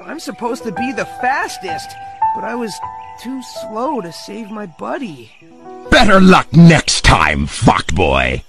I'm supposed to be the fastest, but I was too slow to save my buddy. Better luck next time, fuckboy.